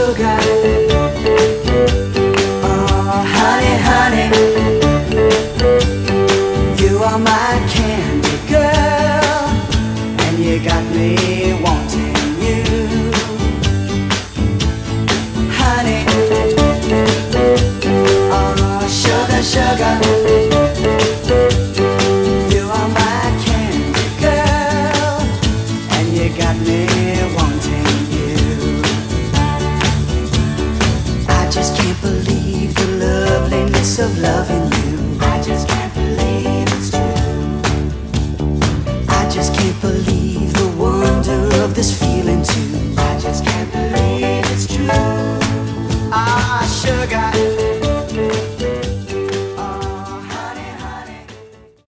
sugar. Oh, honey, honey You are my candy girl And you got me wanting can't believe the loveliness of loving you. I just can't believe it's true. I just can't believe the wonder of this feeling too. I just can't believe it's true. Ah, sugar.